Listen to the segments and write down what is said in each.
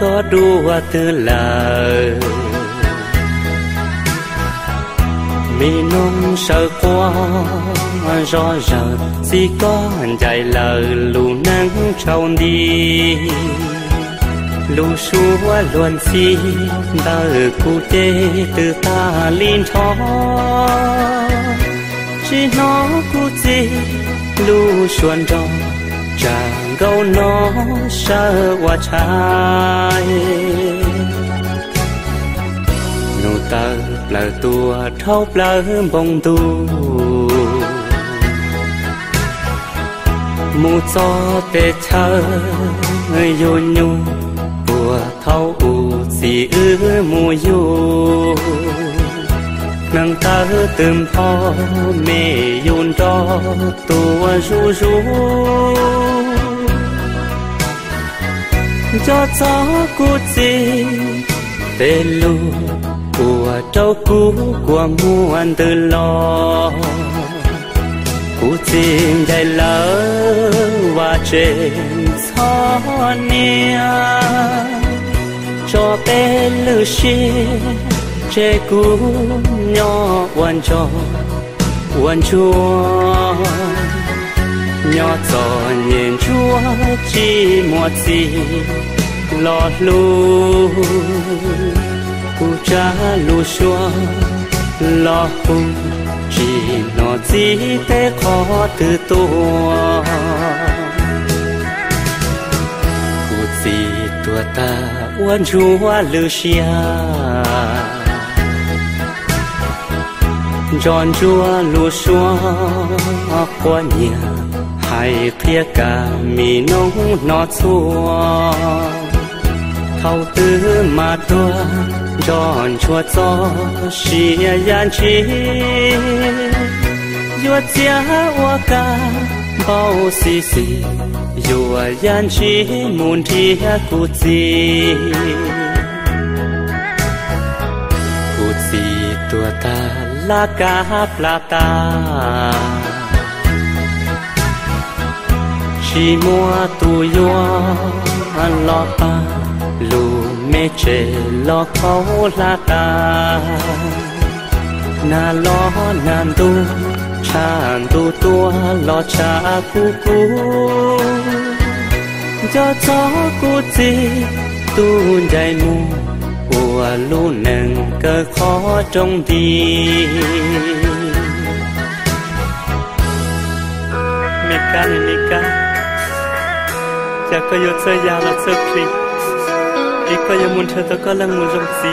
có đua từ lời. Mi nông sợ quá rõ ràng chỉ có dài lờ lù nắng trâu đi. Lù xua luôn chi đời cụ tê từ ta lên thó. Chỉ nó cụ tê lù xuân đó chẳng gấu nó sơ qua trái. Nụ tơ lờ tua thâu lờ bông tu. Mu cho tê chơ người vô nhu, bùa thâu u xì ư mù vô nàng ta từng po mê yun đó tua ru ru cho gió cú gì về lu của trâu cú, của muôn từ lo. Cú chim đầy lỡ và trên gió nia cho bé lư xi chế cú nhỏ quan cho quan chúa nhỏ cho nhìn chúa chỉ một gì? Lo lu. Cụ cha lu xua. Lo hu chỉ nó chỉ té khó từ tua. Cụ gì tua ta uốn chúa lư xia. Tròn chúa lu xua qua nhà ายเพลียกามีน้องนอดสัวเขาตื้อมาตัวย้อนชัวจอเชียยานชียัวเจ้าอวกาเบาสีสียัวยานชีมุนที่กูจีกูจีตัวตาลากาปลาตา chỉ mua tu yo lo pa lu mê chê lo khâu la ta. Na lo nan tu chan tu tua lo cha cu cu. Cho cho cu chi, tu dạy mu của lu nâng cơ khó trong đi. Mika ni Mika Cha có yo chơi ya là chơi kli Đi có yêu muốn chơi tôi có lần muốn rong gì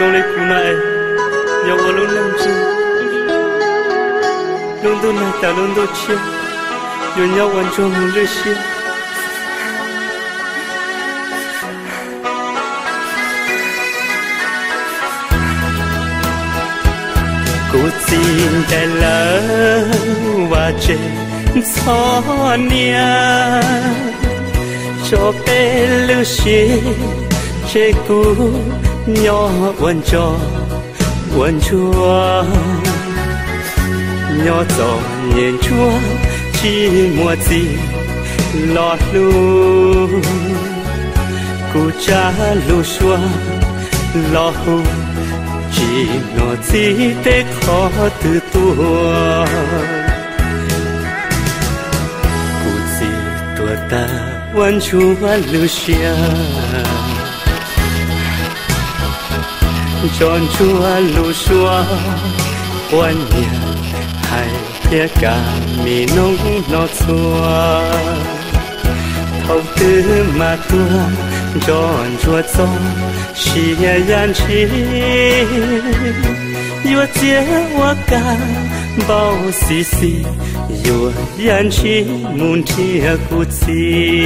Rong lấy cú này Yo wo luôn làm chi Luôn tu này ta luôn tu chia Yo nhau hoàn cho muốn lưỡi chia Cô xin để lỡ và trên gió nia cho bé lưu xì chế cú nhỏ quần cho quần chua. Nhỏ gió nhìn chua chi mùa gì lọt lu cú cha lu xua, lo hu chỉ nó chỉ để khó từ tua. Tua chọn phía cả mi nông mà tua tròn chúa trong xia yan chi. Yua chia wa ca bao xì xì yua yan chi muốn chia cu chi